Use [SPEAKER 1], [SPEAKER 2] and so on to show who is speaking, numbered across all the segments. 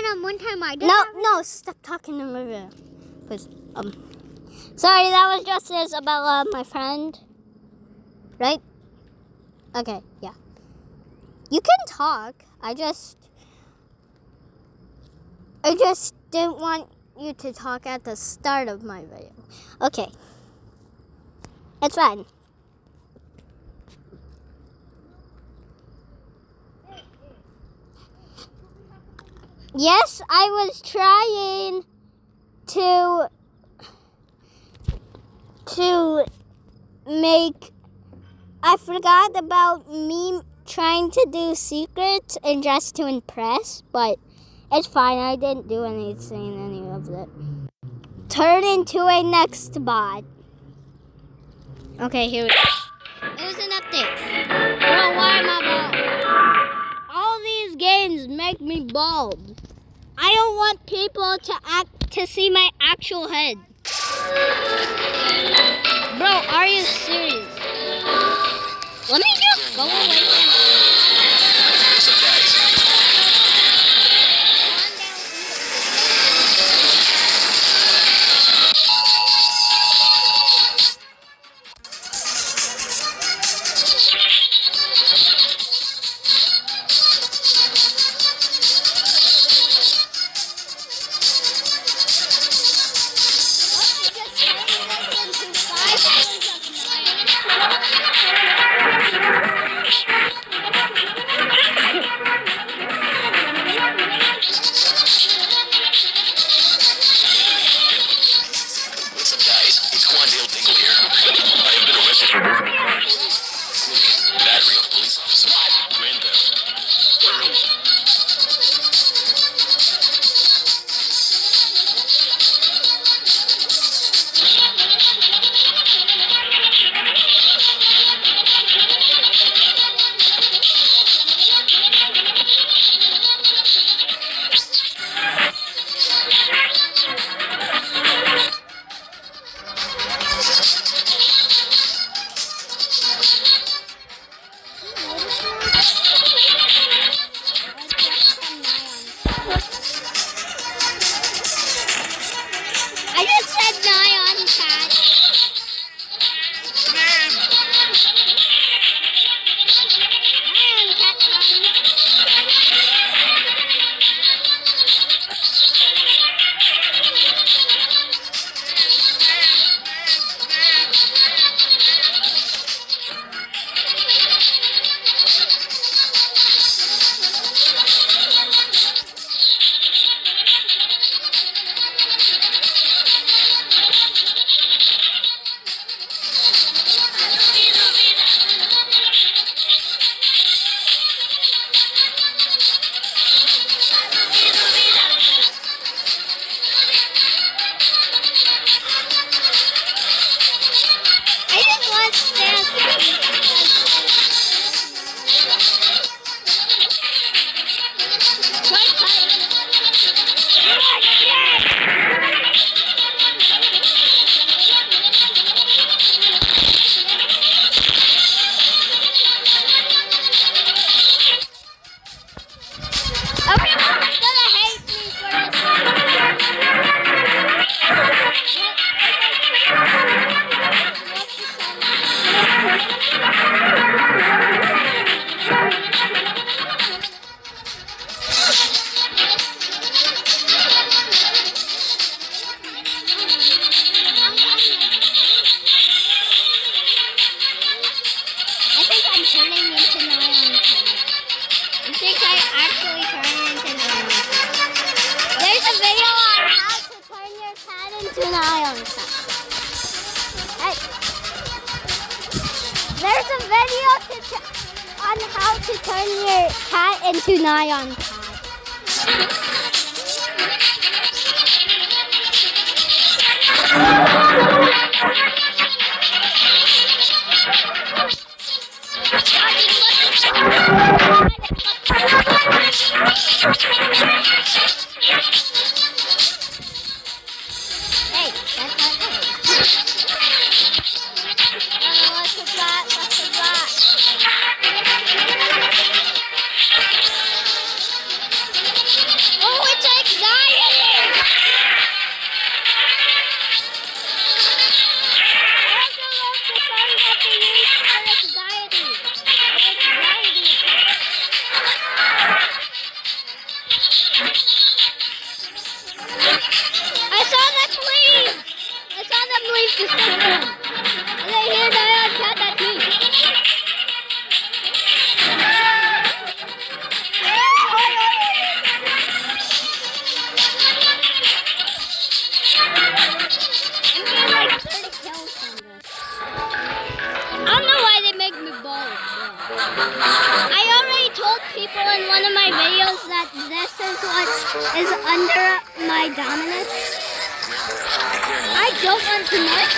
[SPEAKER 1] Adam, one time I did.
[SPEAKER 2] No, no, stop talking to me. Please. Um, sorry, that was just Isabella, my friend. Right? Okay, yeah. You can talk. I just. I just didn't want you to talk at the start of my video. Okay. It's fine. Yes, I was trying to to make I forgot about me trying to do secrets and just to impress, but it's fine. I didn't do anything any of it. Turn into a next bot. Okay, here we go. It was an update. Bro, why am I bald? All these games make me bald. I don't want people to act to see my actual head. Bro, are you serious? Let me just go away. Video on how to turn your cat into Nyan Cat. people in one of my videos that this is what is under my dominance. I don't want to mark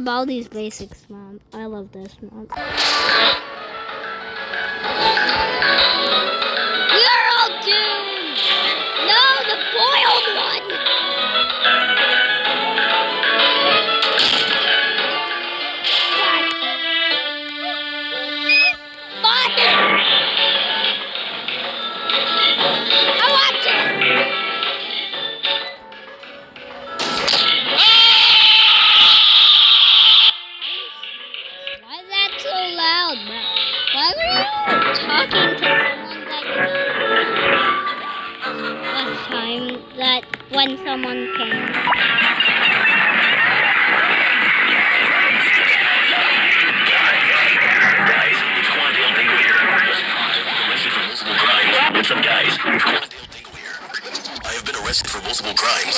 [SPEAKER 2] go to the Baldi's Basics, mom. I love this, mom. When someone came?
[SPEAKER 3] What's up, guys? I have been arrested for multiple crimes,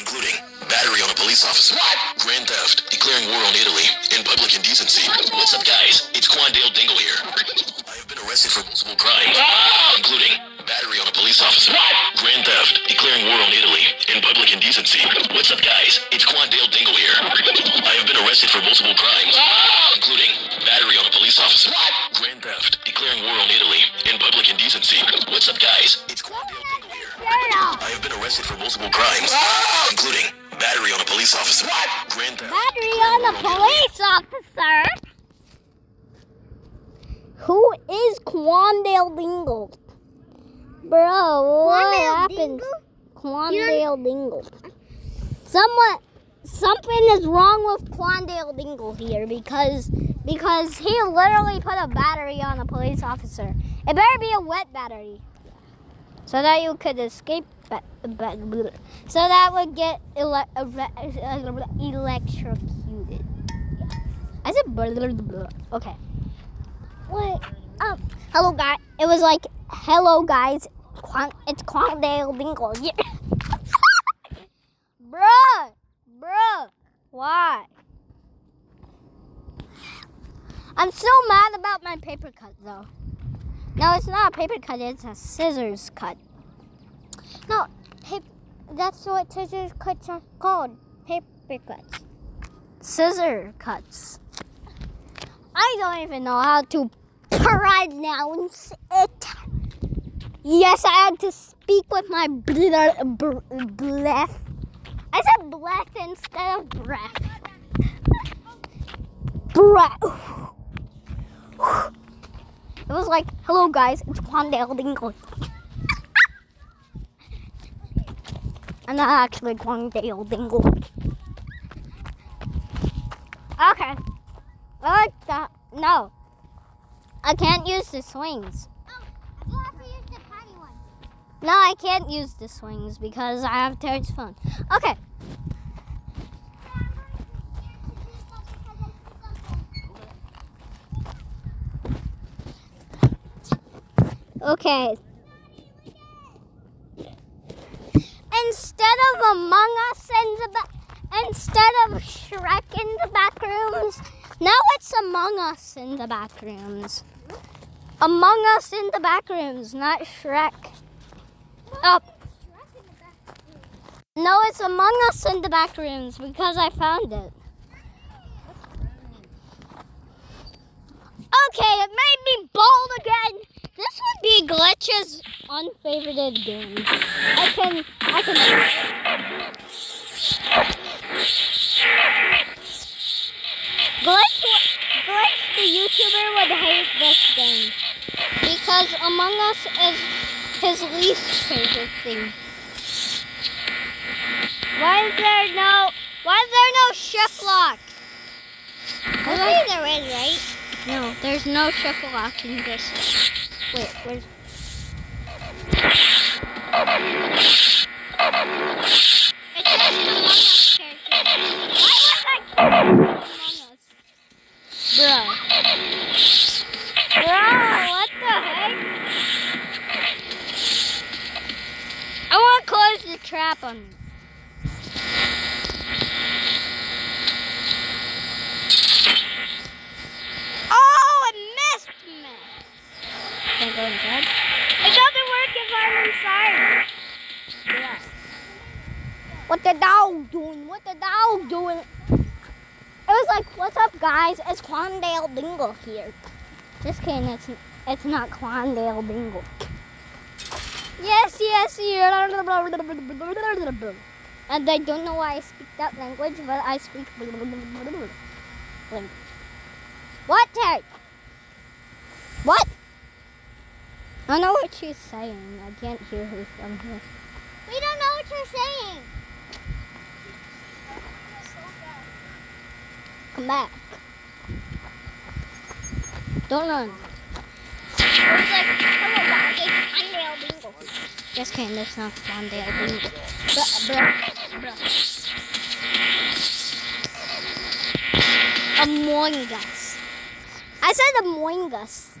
[SPEAKER 3] including battery on a police officer, grand theft, declaring war on Italy, and public indecency. What's up, guys? It's Quandale Dingle here. I have been arrested for multiple crimes, including police officer, grand theft, declaring war on Italy, and public indecency. What's up, guys? It's Quandale Dingle here. I have been arrested for multiple crimes, including battery on a police officer, grand theft, declaring war on Italy, and public indecency. What's up, guys? It's Quandale Dingle here. I have been arrested for multiple crimes, including battery on a police officer, grand theft,
[SPEAKER 2] Battery on a police officer. Who is Quandale Dingle? Bro, what happened? Quandale Dingle. Someone, something is wrong with Quandale Dingle here because because he literally put a battery on a police officer. It better be a wet battery, so that you could escape. Blah. so that would get ele- ele- electrocuted. I said okay. What? Um, hello guys. It was like hello guys. Quan- it's Quandale Dingle. Yeah. bruh, bruh. Why? I'm so mad about my paper cut though. No, it's not a paper cut. It's a scissors cut. No. That's what scissors cuts are called. Paper cuts. Scissor cuts. I don't even know how to pronounce it. Yes, I had to speak with my breath. I said breath instead of breath. Breath. It was like, hello guys, it's Quandale Dingle. I'm not actually Quandale Dingle. Okay. I like that. No. I can't use the swings.
[SPEAKER 1] Oh, you have to use the one.
[SPEAKER 2] No, I can't use the swings because I have Terry's phone. Okay. Okay. Instead of Among Us in the ba- instead of Shrek in the back rooms, now it's Among Us in the back rooms. Among Us in the back rooms, not Shrek. Oh, no, it's Among Us in the back rooms because I found it. Okay, it made me bold again. This would be Glitch's unfavorited game. I can, I can. Glitch, Glitch, the YouTuber, would hate this game because Among Us is his least favorite thing. Why is there no? Why is there no shift lock?
[SPEAKER 1] Hopefully there is, right?
[SPEAKER 2] No, there's no shift lock in this. Wait, where's? It's just Among Us character. Why was I Among Us? Bruh, what the heck? I want to me. Oh, it missed me. Can I go inside? It doesn't work if I'm inside. Yeah. What the dog doing? What the dog doing? It was like, what's up, guys? It's Quandale Dingle here. Just kidding. It's it's not Quandale Dingle. Yes, yes, yes. And I don't know why I speak that language, but I speak language. What? What? I know what she's saying. I can't hear her from here.
[SPEAKER 1] We don't know what you're saying.
[SPEAKER 2] Come back. Don't run. It's Glendale Bingo. Just kidding, not Bingo. Bruh, bruh, bruh. Among Us. I said Among Us.